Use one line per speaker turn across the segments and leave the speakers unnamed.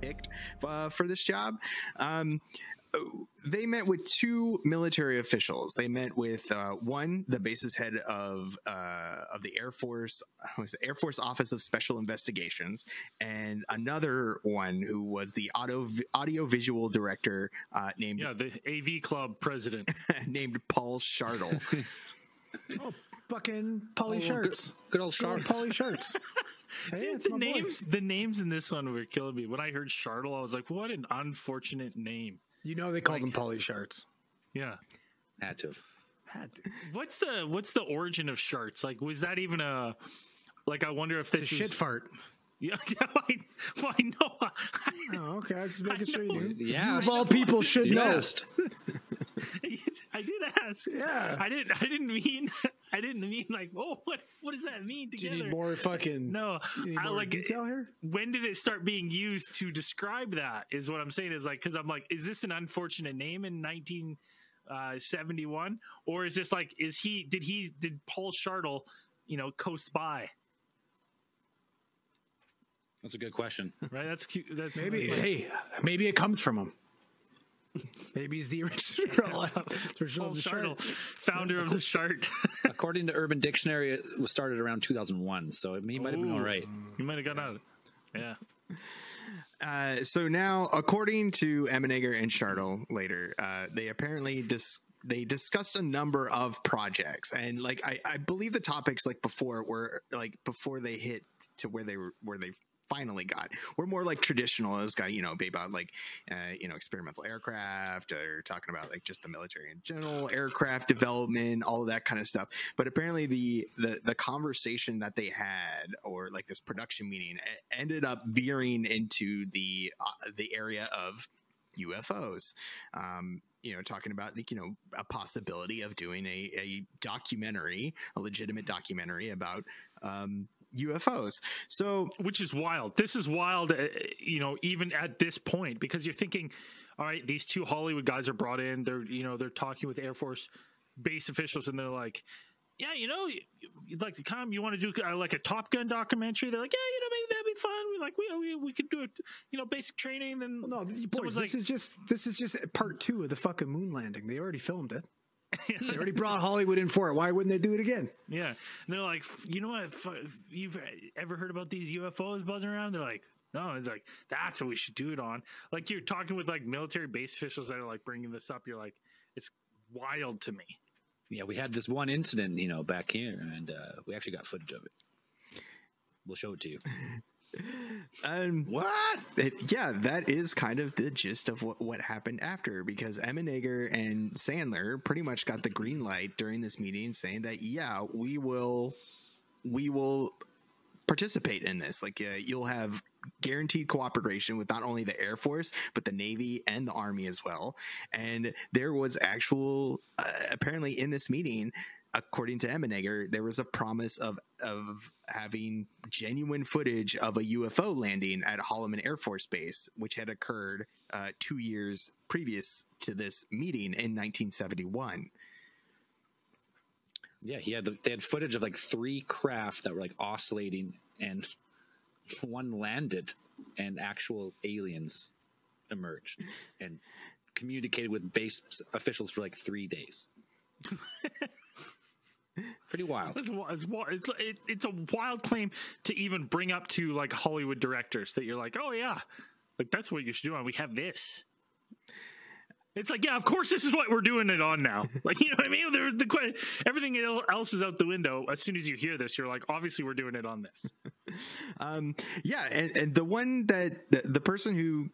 picked uh, for this job. Um, they met with two military officials. They met with uh, one, the base's head of uh, of the Air Force, was the Air Force Office of Special Investigations, and another one who was the audio audio visual director uh, named
yeah the AV Club president
named Paul Shartle.
oh, fucking Polly oh, Shirts,
good, good old Shirts,
Polly Shirts.
hey, the names, boy. the names in this one were killing me. When I heard Shartle, I was like, "What an unfortunate name."
You know they called like, them Polly Sharts.
Yeah,
had to.
Had to.
What's the What's the origin of Sharts? Like, was that even a? Like, I wonder if this
it's a shit fart.
Yeah, yeah I, well, I know.
oh, okay. I was just making sure you knew.
Yeah,
of all people should know.
I did ask.
Yeah.
I didn't. I didn't mean. I didn't mean like. Oh, what? What does that mean together?
Do you need more fucking?
No.
I like detail here.
When did it start being used to describe that? Is what I'm saying. Is like because I'm like, is this an unfortunate name in 1971, uh, or is this like, is he? Did he? Did Paul Shartle, you know, coast by?
That's a good question.
Right. That's cute. That's
maybe. Like, hey, maybe it comes from him. Maybe he's the original,
original the Shart, founder of the Shart.
According to Urban Dictionary, it was started around 2001, so he might have been all right.
He might have got out. Yeah.
Uh, so now, according to Emenegger and Shartle later, uh, they apparently dis- they discussed a number of projects, and like I, I believe the topics like before were like before they hit to where they were where they finally got. We're more like traditional as guy, you know, about like uh, you know experimental aircraft or talking about like just the military in general, aircraft development, all of that kind of stuff. But apparently the the the conversation that they had or like this production meeting ended up veering into the uh, the area of UFOs. Um, you know, talking about like, you know, a possibility of doing a, a documentary, a legitimate documentary about um, UFOs. So,
which is wild. This is wild, uh, you know, even at this point, because you're thinking, all right, these two Hollywood guys are brought in. They're, you know, they're talking with Air Force base officials, and they're like, yeah, you know, you'd like to come. You want to do uh, like a Top Gun documentary? They're like, yeah, you know, maybe that'd be fun. We like, we we, we could do it, you know, basic training. Then
well, no, boys, this like, is just this is just part two of the fucking moon landing. They already filmed it they already brought Hollywood in for it. Why wouldn't they do it again?
Yeah. And they're like, you know what? If You've ever heard about these UFOs buzzing around? They're like, no. It's like, that's what we should do it on. Like, you're talking with like military base officials that are like bringing this up. You're like, it's wild to me.
Yeah. We had this one incident, you know, back here, and uh, we actually got footage of it. We'll show it to you.
Um, what? It, yeah, that is kind of the gist of what, what happened after because Emenegger and Sandler pretty much got the green light during this meeting saying that, yeah, we will, we will participate in this. Like, uh, you'll have guaranteed cooperation with not only the Air Force, but the Navy and the Army as well. And there was actual, uh, apparently in this meeting, according to Emenegger, there was a promise of of having genuine footage of a UFO landing at Holloman Air Force Base, which had occurred uh, two years previous to this meeting in 1971.
Yeah, he had the, they had footage of like three craft that were like oscillating, and one landed, and actual aliens emerged and communicated with base officials for like three days. Pretty wild.
It's, it's, it's, it's, a wild claim to even bring up to like Hollywood directors that you're like, oh yeah, like that's what you should do. And we have this. It's like, yeah, of course, this is what we're doing it on now. Like, you know what I mean? There's the everything else is out the window. As soon as you hear this, you're like, obviously, we're doing it on this.
um, yeah, and, and the one that the, the person who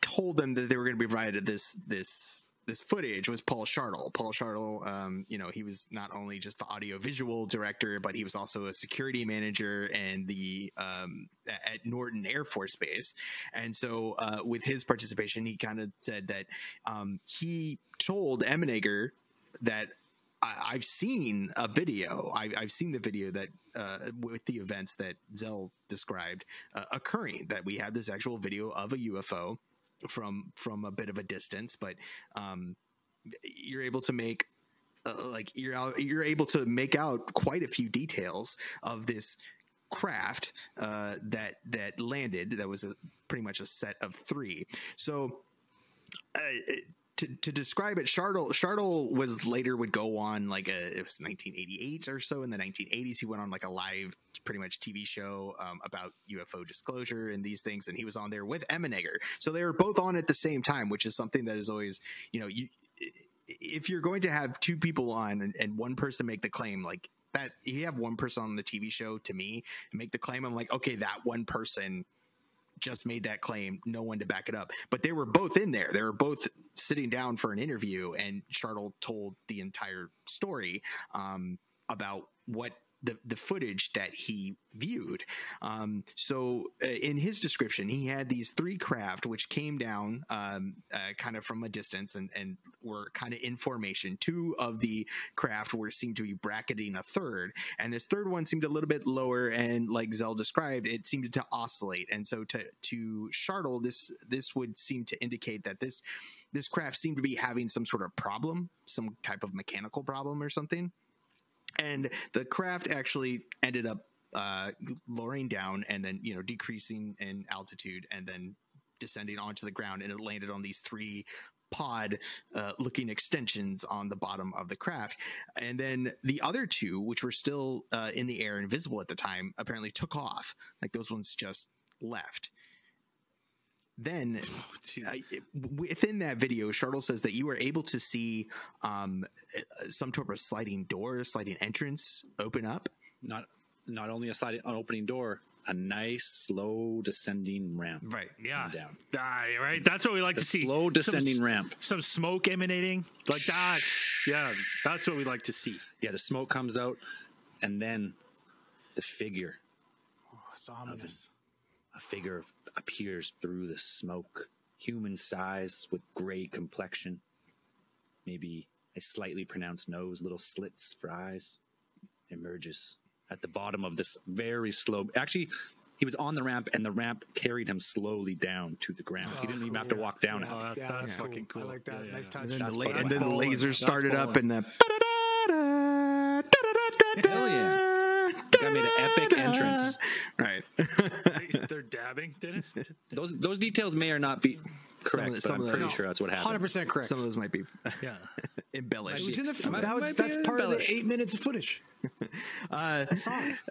told them that they were going to be provided this this this footage was Paul Shartle. Paul Shartle, um, you know, he was not only just the audio visual director, but he was also a security manager and the um, at Norton Air Force Base. And so, uh, with his participation, he kind of said that um, he told Emenegger that I, have seen a video. I, have seen the video that uh, with the events that Zell described uh, occurring. That we had this actual video of a UFO from from a bit of a distance, but um, you're able to make uh, like you're out, you're able to make out quite a few details of this craft uh, that that landed. That was a pretty much a set of three. So. Uh, to, to describe it, Shartle Shartle was later would go on like a it was 1988 or so in the 1980s. He went on like a live, pretty much TV show um, about UFO disclosure and these things, and he was on there with Emenegger. So they were both on at the same time, which is something that is always you know you if you're going to have two people on and, and one person make the claim like that you have one person on the TV show to me make the claim I'm like okay that one person just made that claim, no one to back it up. But they were both in there. They were both sitting down for an interview, and Shartle told the entire story um, about what the, the footage that he viewed. Um, so uh, in his description, he had these three craft which came down um, uh, kind of from a distance and, and were kind of in formation. Two of the craft were seemed to be bracketing a third, and this third one seemed a little bit lower. And like Zell described, it seemed to oscillate. And so to to Shartle, this this would seem to indicate that this this craft seemed to be having some sort of problem, some type of mechanical problem or something and the craft actually ended up uh, lowering down and then you know decreasing in altitude and then descending onto the ground. And it landed on these three pod uh, looking extensions on the bottom of the craft. And then the other two which were still uh, in the air invisible at the time apparently took off. Like those ones just left then
Oh,
I, within that video, Shartle says that you were able to see um, uh, some sort of sliding door, sliding entrance open up.
Not not only a sliding an opening door, a nice slow descending ramp.
Right.
Yeah.
down.
Ah, right. That's what we like
The
to see.
slow descending
some,
ramp.
Some smoke emanating like that. Yeah, that's what we like to see.
Yeah, the smoke comes out, and then the figure,
Oh, it's ominous.
A figure appears through the smoke, human size with gray complexion, maybe a slightly pronounced nose, little slits for eyes, emerges at the bottom of this very slow. Actually, he was on the ramp, and the ramp carried him slowly down to the ground. he oh, didn't even have to walk down
Yeah,
it.
Oh, that-
yeah,
that's
that's
fucking
cool.
cool.
I like that.
Yeah, yeah,
nice
yeah.
touch.
And then, the, la- and then the
That's
lasers
falling.
started up and the.
Hell yeah. The made an epic entrance.
Right.
They're dabbing, did it?
Those those details may or not be correct,
the-
but I'm pretty
No.
sure that's what happened.
Hundred percent correct.
Some of those might be
Yeah.
embellished.
It was the, that was
might be
that's part of the eight minutes of footage.
Uh,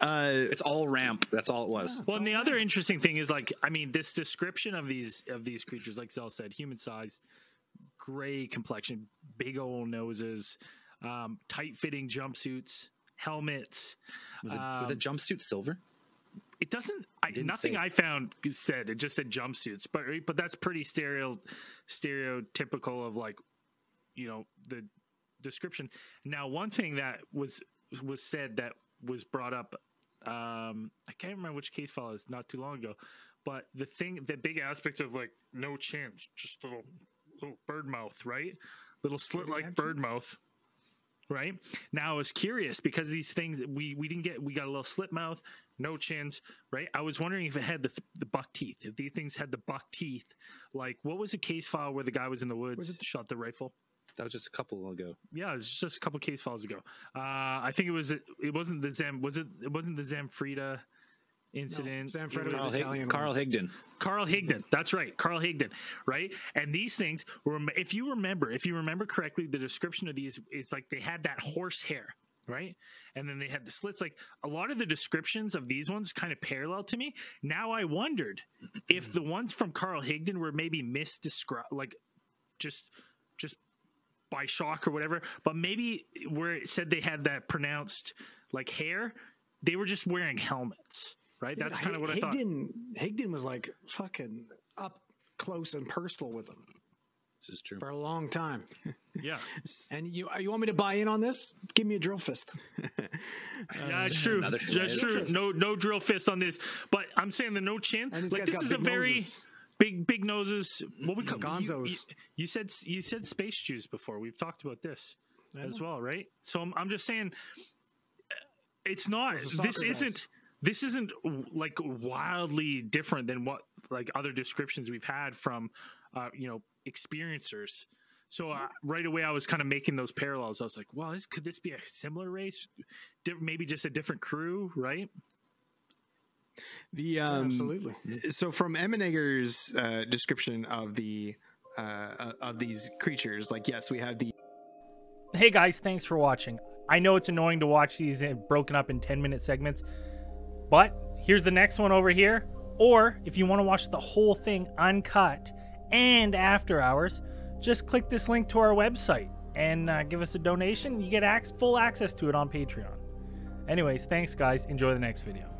uh,
It's all ramp. That's all it was.
Well, and the other interesting thing is like, I mean, this description of these of these creatures, like Zell said, human size, gray complexion, big old noses, um, tight fitting jumpsuits, helmets.
With a,
Um,
with jumpsuit silver?
It doesn't. I,
didn't
nothing. I found said it just said jumpsuits, but but that's pretty stereo stereotypical of like, you know, the description. Now, one thing that was was said that was brought up, um, I can't remember which case file is not too long ago, but the thing, the big aspect of like no chin, just little little bird mouth, right? Little slit like bird mouth right? Now i was curious because these things we we didn't get we got a little slit mouth no chins right? I was wondering if it had the, the buck teeth. If these things had the buck teeth like what was the case file where the guy was in the woods shot the rifle?
That was just a couple ago.
yeah it was just a couple case files ago. Uh i think it was it wasn't the zem was it it wasn't the Zanfretta incident
Zanfretta
It
was
was-
Carl,
Italian
Hig- Carl Higdon.
Carl Higdon. That's right, Carl Higdon. Right, and these things were. If you remember, if you remember correctly, the description of these is like they had that horse hair, right, and then they had the slits. Like a lot of the descriptions of these ones kind of parallel to me. Now I wondered if the ones from Carl Higdon were maybe misdescribed, like just just by shock or whatever. But maybe where it said they had that pronounced like hair, they were just wearing helmets. Right, that's kind of what I thought.
Higdon, Higdon was like fucking up close and personal with him
This is true.
for a long time.
Yeah,
And you uh, you want me to buy in on this? Give me a drill fist.
Yeah, it's true.
Another-
That's true. No, no drill fist on this. But I'm saying the no chin.
And these
Like this is a very
noses.
big, big noses. What we call
Gonzos.
you, you said you said space Jews before. We've talked about this as well, right? So I'm, I'm just saying, uh, it's not. This
guys.
isn't. This isn't like wildly different than what like other descriptions we've had from, uh, you know, experiencers. So uh, right away, I was kind of making those parallels. I was like, "Well, this, could this be a similar race? Di- maybe just a different crew, right?"
The um,
Absolutely.
So from Emenegger's uh, description of the uh, uh, of these creatures, like yes, we have the
Hey guys, thanks for watching. I know it's annoying to watch these broken up in 10 minute segments, but here's the next one over here. Or if you want to watch the whole thing uncut and after hours, just click this link to our website and uh, give us a donation. You get ac- full access to it on Patreon. Anyways, thanks guys. Enjoy the next video.